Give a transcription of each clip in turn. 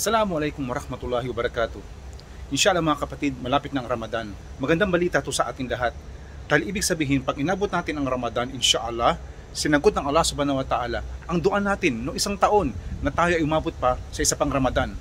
Assalamualaikum warahmatullahi wabarakatuh. Inshallah mga kapatid, malapit ang Ramadan. Magandang balita to sa ating lahat. Dahil ibig sabihin, pag inabot natin ang Ramadan, inshallah, sinagot ng Allah subhanahu wa ta'ala ang dua natin no isang taon na tayo ay umabot pa sa isa pang Ramadan.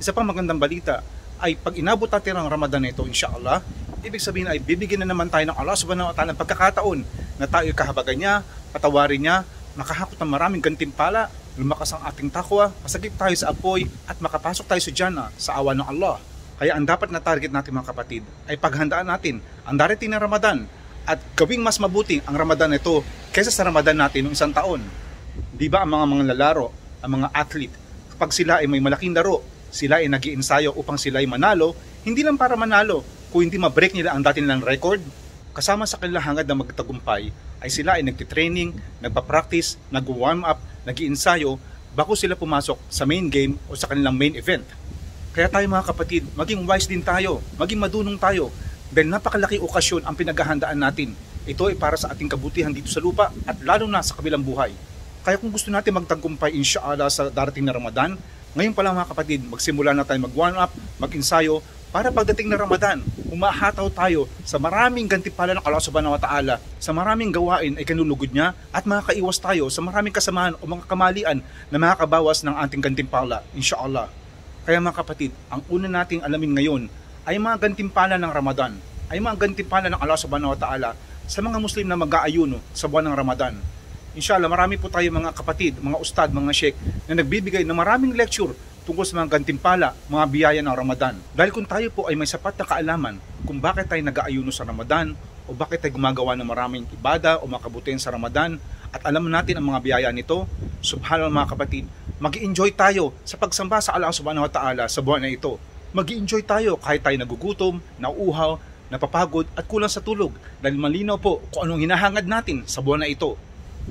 Isa pang magandang balita ay pag inabot natin ang Ramadan na ito, inshallah, ibig sabihin ay bibigyan na naman tayo ng Allah subhanahu wa ta'ala ng pagkakataon na tayo kahabagan niya, patawarin niya, makahakot ng maraming gantimpala, lumakas ang ating takwa, masagip tayo sa apoy, at makapasok tayo sa jana sa awa ng Allah. Kaya ang dapat na target natin mga kapatid ay paghandaan natin ang darating na Ramadan at gawing mas mabuti ang Ramadan ito kaysa sa Ramadan natin noong isang taon. Di ba ang mga mga lalaro, ang mga athlete, kapag sila ay may malaking laro, sila ay nag ensayo upang sila ay manalo, hindi lang para manalo, kung hindi ma-break nila ang dati nilang record, kasama sa kanilang hangad na magtagumpay, ay sila ay nagtitraining, nagpa-practice, nag-warm up, nag ensayo bago sila pumasok sa main game o sa kanilang main event. Kaya tayo mga kapatid, maging wise din tayo, maging madunong tayo, dahil napakalaki okasyon ang pinaghahandaan natin. Ito ay para sa ating kabutihan dito sa lupa at lalo na sa kabilang buhay. Kaya kung gusto natin magtagumpay inshallah sa darating na Ramadan, ngayon pa lang mga kapatid, magsimula na tayo mag-warm up, mag-ensayo, para pagdating na Ramadan, umahataw tayo sa maraming gantimpala ng Allah subhanahu wa ta'ala, sa maraming gawain ay kanulugod niya at makakaiwas tayo sa maraming kasamahan o mga kamalian na makakabawas ng ating gantimpala, inshallah. Kaya mga kapatid, ang una nating alamin ngayon ay mga gantimpala ng Ramadan, ay mga gantimpala ng Allah subhanahu wa ta'ala sa mga Muslim na mag-aayuno sa buwan ng Ramadan. Inshallah, marami po tayo mga kapatid, mga ustad, mga sheikh na nagbibigay ng maraming lecture tungkol sa mga gantimpala, mga biyaya ng Ramadan. Dahil kung tayo po ay may sapat na kaalaman kung bakit tayo nag-aayuno sa Ramadan o bakit tayo gumagawa ng maraming ibada o makabutihan sa Ramadan at alam natin ang mga biyaya nito, subhanallah mga kapatid, mag enjoy tayo sa pagsamba sa Allah subhanahu wa ta'ala sa buwan na ito. mag enjoy tayo kahit tayo nagugutom, nauuhaw, napapagod at kulang sa tulog dahil malinaw po kung anong hinahangad natin sa buwan na ito.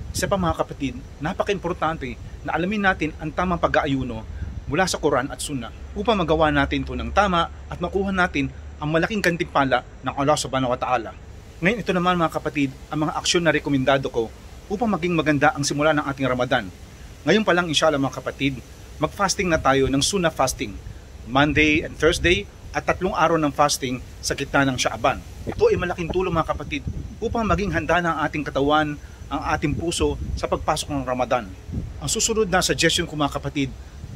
Isa pa mga kapatid, napaka-importante na alamin natin ang tamang pag-aayuno mula sa Quran at Sunnah upang magawa natin ito ng tama at makuha natin ang malaking gantimpala ng Allah subhanahu wa ta'ala. Ngayon ito naman mga kapatid, ang mga aksyon na rekomendado ko upang maging maganda ang simula ng ating Ramadan ngayon pa lang inshallah mga kapatid, mag-fasting na tayo ng Sunnah fasting. Monday and Thursday at tatlong araw ng fasting sa gitna ng Shaaban. Ito ay malaking tulong mga kapatid upang maging handa ng ating katawan, ang ating puso sa pagpasok ng Ramadan. Ang susunod na suggestion ko mga kapatid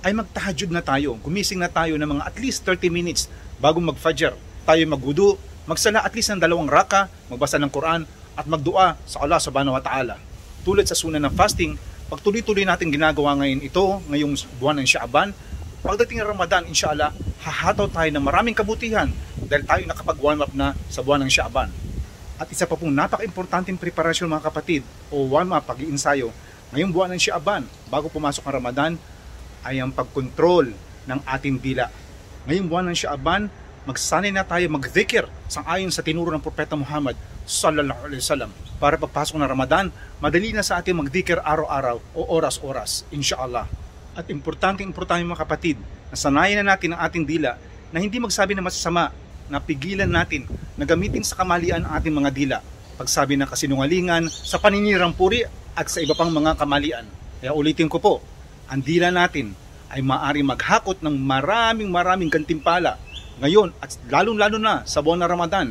ay magtahajud na tayo. Gumising na tayo ng mga at least 30 minutes bago mag-fajr. Tayo magwudu, magsala at least ng dalawang raka, magbasa ng Quran at magdua sa Allah subhanahu wa ta'ala. Tulad sa sunan ng fasting, pag tuloy-tuloy natin ginagawa ngayon ito, ngayong buwan ng Shaaban, pagdating ng Ramadan, inshallah, hahataw tayo ng maraming kabutihan dahil tayo nakapag-warm up na sa buwan ng Shaaban. At isa pa pong napaka-importanting preparasyon mga kapatid o warm up, pag-iinsayo, ngayong buwan ng Shaaban, bago pumasok ang Ramadan, ay ang pagkontrol ng ating dila. Ngayong buwan ng Shaaban, magsanay na tayo mag-dhikr sang ayon sa tinuro ng Propeta Muhammad sallallahu alaihi wasallam para pagpasok ng Ramadan, madali na sa atin magdikir araw-araw o oras-oras, inshallah. At importante importante mga kapatid, na sanayan na natin ang ating dila na hindi magsabi na masasama, na pigilan natin na gamitin sa kamalian ang ating mga dila. Pagsabi ng kasinungalingan, sa paninirang puri at sa iba pang mga kamalian. Kaya ulitin ko po, ang dila natin ay maari maghakot ng maraming maraming gantimpala ngayon at lalong-lalo na sa buwan ng Ramadan.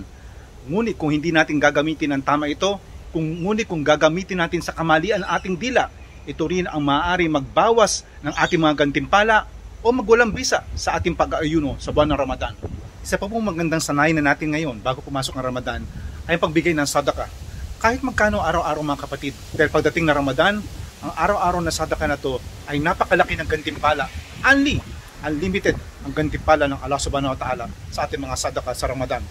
Ngunit kung hindi natin gagamitin ang tama ito, kung ngunit kung gagamitin natin sa kamalian ang ating dila, ito rin ang maaari magbawas ng ating mga gantimpala o magwalang bisa sa ating pag-aayuno sa buwan ng Ramadan. Isa pa pong magandang sanayin na natin ngayon bago pumasok ang Ramadan ay ang pagbigay ng sadaka. Kahit magkano araw-araw mga kapatid, dahil pagdating na Ramadan, ang araw-araw na sadaka na to ay napakalaki ng gantimpala. Only, unlimited ang gantimpala ng Allah subhanahu wa ta'ala sa ating mga sadaka sa Ramadan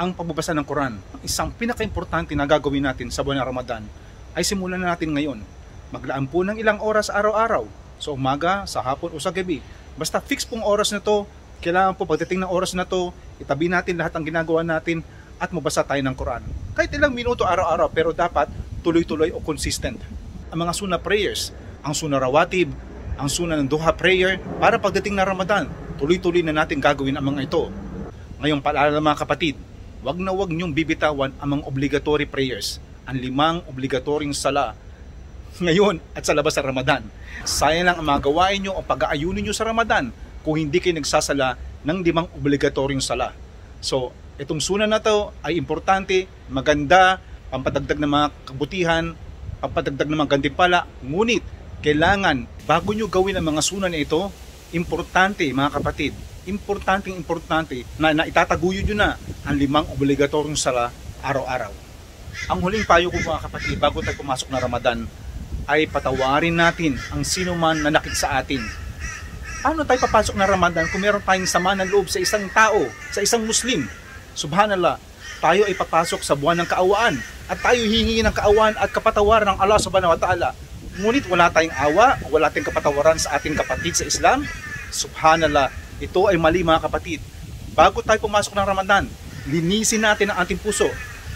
ang pagbabasa ng Quran. Ang isang pinaka-importante na gagawin natin sa buwan ng Ramadan ay simulan na natin ngayon. Maglaan po ng ilang oras araw-araw. Sa umaga, sa hapon o sa gabi. Basta fix pong oras na to, kailangan po pagdating ng oras na to, itabi natin lahat ang ginagawa natin at mabasa tayo ng Quran. Kahit ilang minuto araw-araw pero dapat tuloy-tuloy o consistent. Ang mga suna prayers, ang suna rawatib, ang suna ng duha prayer para pagdating ng Ramadan, tuloy-tuloy na natin gagawin ang mga ito. Ngayong paalala mga kapatid, wag na wag niyong bibitawan ang mga obligatory prayers, ang limang obligatoryong sala ngayon at sa labas sa Ramadan. Sayang lang ang mga gawain nyo o pag-aayunin nyo sa Ramadan kung hindi kayo nagsasala ng limang obligatoryong sala. So, itong sunan na to ay importante, maganda, pampadagdag ng mga kabutihan, pampadagdag ng mga gantimpala, ngunit kailangan, bago nyo gawin ang mga sunan na ito, importante mga kapatid, importanteng importante na, na itataguyod nyo na ang limang obligatoryong sala araw-araw. Ang huling payo ko mga kapatid, bago tayo pumasok na Ramadan, ay patawarin natin ang sino man na nakit sa atin. Paano tayo papasok na Ramadan kung meron tayong sama ng loob sa isang tao, sa isang Muslim? Subhanallah, tayo ay papasok sa buwan ng kaawaan at tayo hihingi ng kaawaan at kapatawaran ng Allah subhanahu wa ta'ala. Ngunit wala tayong awa, wala tayong kapatawaran sa ating kapatid sa Islam. Subhanallah, ito ay mali mga kapatid. Bago tayo pumasok ng Ramadan, linisin natin ang ating puso.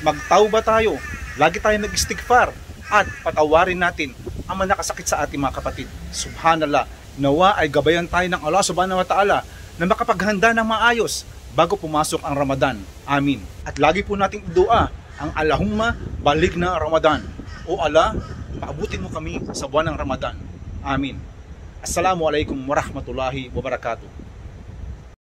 Magtauba tayo, lagi tayo nag-istighfar at patawarin natin ang mga nakasakit sa ating mga kapatid. Subhanallah, nawa ay gabayan tayo ng Allah subhanahu wa ta'ala na makapaghanda ng maayos bago pumasok ang Ramadan. Amin. At lagi po nating idua ang Allahumma balik na Ramadan. O Allah, paabutin mo kami sa buwan ng Ramadan. Amin. Assalamualaikum warahmatullahi wabarakatuh.